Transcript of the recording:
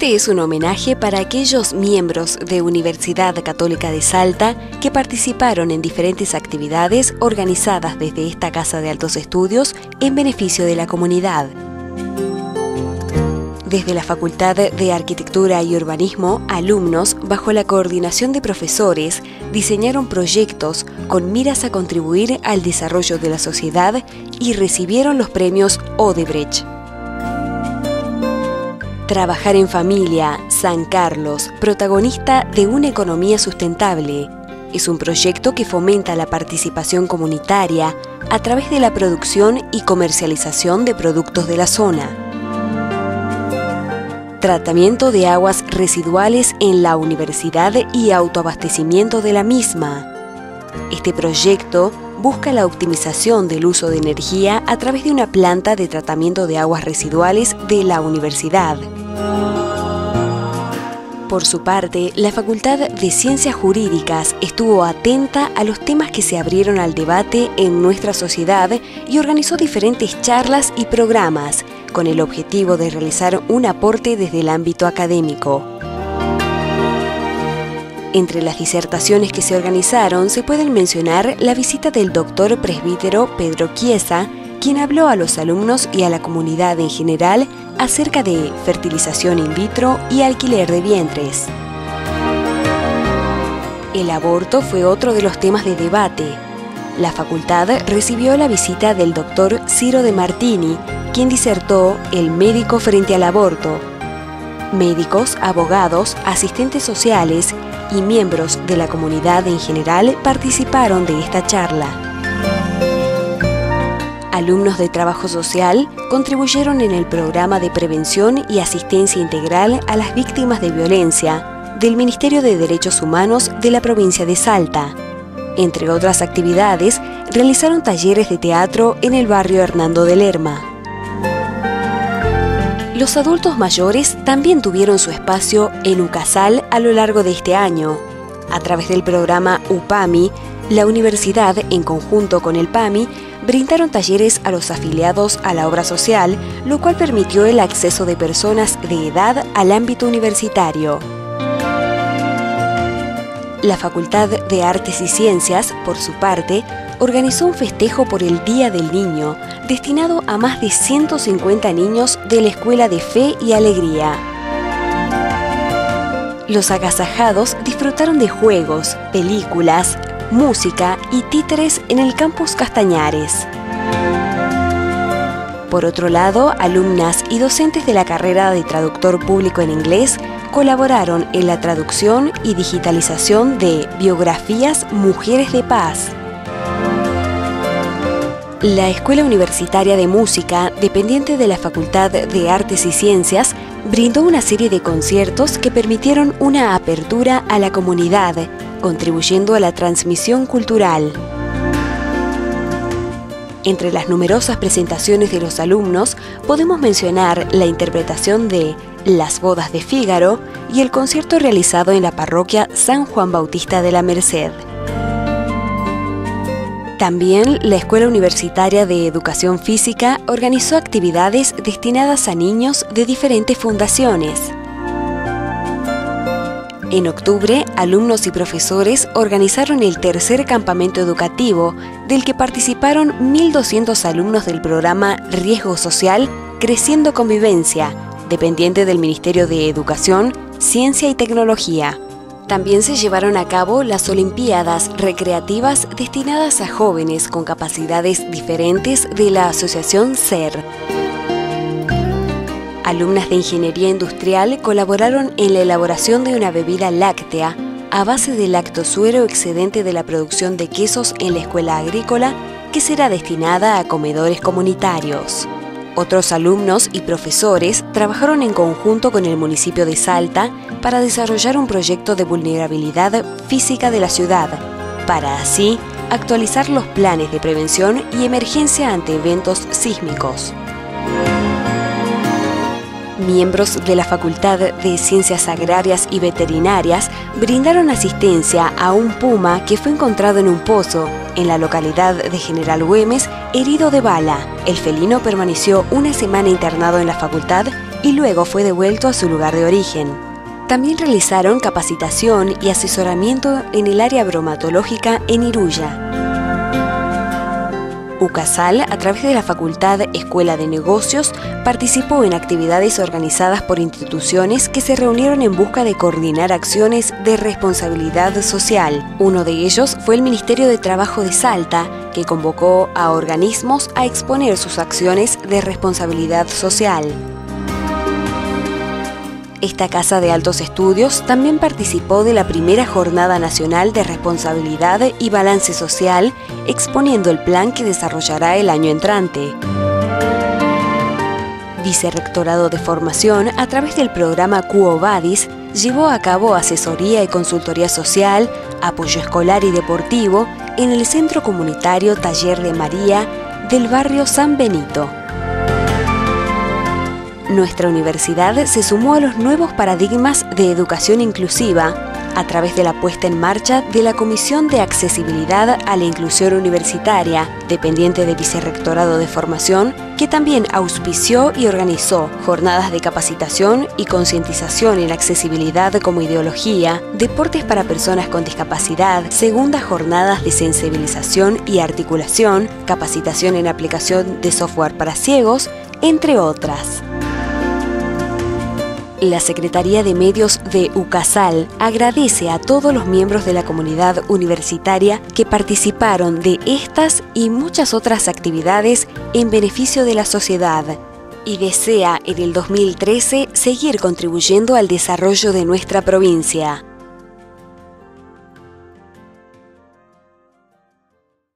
Este es un homenaje para aquellos miembros de Universidad Católica de Salta que participaron en diferentes actividades organizadas desde esta Casa de Altos Estudios en beneficio de la comunidad. Desde la Facultad de Arquitectura y Urbanismo, alumnos, bajo la coordinación de profesores, diseñaron proyectos con miras a contribuir al desarrollo de la sociedad y recibieron los premios Odebrecht. Trabajar en familia, San Carlos, protagonista de una economía sustentable. Es un proyecto que fomenta la participación comunitaria a través de la producción y comercialización de productos de la zona tratamiento de aguas residuales en la universidad y autoabastecimiento de la misma. Este proyecto busca la optimización del uso de energía a través de una planta de tratamiento de aguas residuales de la universidad. Por su parte, la Facultad de Ciencias Jurídicas estuvo atenta a los temas que se abrieron al debate en nuestra sociedad y organizó diferentes charlas y programas con el objetivo de realizar un aporte desde el ámbito académico. Entre las disertaciones que se organizaron se pueden mencionar la visita del doctor presbítero Pedro Chiesa, quien habló a los alumnos y a la comunidad en general acerca de fertilización in vitro y alquiler de vientres. El aborto fue otro de los temas de debate. La facultad recibió la visita del doctor Ciro de Martini, quien disertó El médico frente al aborto. Médicos, abogados, asistentes sociales y miembros de la comunidad en general participaron de esta charla. Alumnos de trabajo social contribuyeron en el programa de prevención y asistencia integral a las víctimas de violencia del Ministerio de Derechos Humanos de la provincia de Salta. Entre otras actividades, realizaron talleres de teatro en el barrio Hernando de Lerma. Los adultos mayores también tuvieron su espacio en UCASAL a lo largo de este año. A través del programa UPAMI, la universidad, en conjunto con el PAMI, brindaron talleres a los afiliados a la obra social, lo cual permitió el acceso de personas de edad al ámbito universitario. La Facultad de Artes y Ciencias, por su parte, organizó un festejo por el Día del Niño, destinado a más de 150 niños de la Escuela de Fe y Alegría. Los agasajados disfrutaron de juegos, películas, música y títeres en el campus Castañares. Por otro lado, alumnas y docentes de la carrera de traductor público en inglés colaboraron en la traducción y digitalización de biografías Mujeres de Paz. La Escuela Universitaria de Música, dependiente de la Facultad de Artes y Ciencias, brindó una serie de conciertos que permitieron una apertura a la comunidad, contribuyendo a la transmisión cultural. Entre las numerosas presentaciones de los alumnos podemos mencionar la interpretación de Las bodas de Fígaro y el concierto realizado en la parroquia San Juan Bautista de la Merced. También la Escuela Universitaria de Educación Física organizó actividades destinadas a niños de diferentes fundaciones. En octubre, alumnos y profesores organizaron el tercer campamento educativo, del que participaron 1.200 alumnos del programa Riesgo Social Creciendo Convivencia, dependiente del Ministerio de Educación, Ciencia y Tecnología. También se llevaron a cabo las Olimpiadas recreativas destinadas a jóvenes con capacidades diferentes de la Asociación CER. Alumnas de Ingeniería Industrial colaboraron en la elaboración de una bebida láctea a base del lactosuero excedente de la producción de quesos en la escuela agrícola que será destinada a comedores comunitarios. Otros alumnos y profesores trabajaron en conjunto con el municipio de Salta para desarrollar un proyecto de vulnerabilidad física de la ciudad, para así actualizar los planes de prevención y emergencia ante eventos sísmicos miembros de la Facultad de Ciencias Agrarias y Veterinarias brindaron asistencia a un puma que fue encontrado en un pozo en la localidad de General Güemes herido de bala. El felino permaneció una semana internado en la facultad y luego fue devuelto a su lugar de origen. También realizaron capacitación y asesoramiento en el área bromatológica en Iruya. UCASAL, a través de la Facultad Escuela de Negocios, participó en actividades organizadas por instituciones que se reunieron en busca de coordinar acciones de responsabilidad social. Uno de ellos fue el Ministerio de Trabajo de Salta, que convocó a organismos a exponer sus acciones de responsabilidad social. Esta Casa de Altos Estudios también participó de la primera Jornada Nacional de Responsabilidad y Balance Social, exponiendo el plan que desarrollará el año entrante. Vicerrectorado de Formación, a través del programa QOVADIS, llevó a cabo asesoría y consultoría social, apoyo escolar y deportivo en el Centro Comunitario Taller de María del barrio San Benito nuestra universidad se sumó a los nuevos paradigmas de educación inclusiva a través de la puesta en marcha de la Comisión de Accesibilidad a la Inclusión Universitaria, dependiente del Vicerrectorado de Formación, que también auspició y organizó jornadas de capacitación y concientización en accesibilidad como ideología, deportes para personas con discapacidad, segundas jornadas de sensibilización y articulación, capacitación en aplicación de software para ciegos, entre otras. La Secretaría de Medios de UCASAL agradece a todos los miembros de la comunidad universitaria que participaron de estas y muchas otras actividades en beneficio de la sociedad y desea en el 2013 seguir contribuyendo al desarrollo de nuestra provincia.